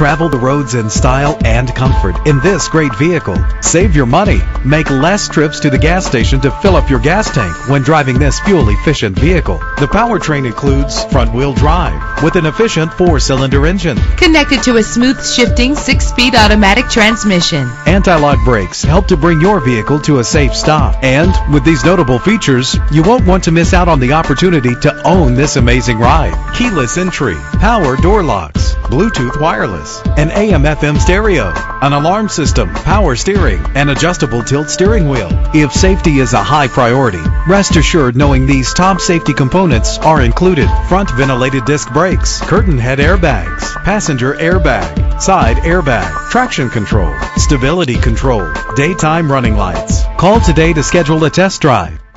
Travel the roads in style and comfort in this great vehicle. Save your money. Make less trips to the gas station to fill up your gas tank when driving this fuel-efficient vehicle. The powertrain includes front-wheel drive with an efficient four-cylinder engine. Connected to a smooth shifting six-speed automatic transmission. Anti-lock brakes help to bring your vehicle to a safe stop. And with these notable features, you won't want to miss out on the opportunity to own this amazing ride. Keyless entry, power door locks, Bluetooth wireless, an AM FM stereo, an alarm system, power steering, and adjustable tilt steering wheel. If safety is a high priority, rest assured knowing these top safety components are included. Front ventilated disc brakes, curtain head airbags, passenger airbag, side airbag, traction control, stability control, daytime running lights. Call today to schedule a test drive.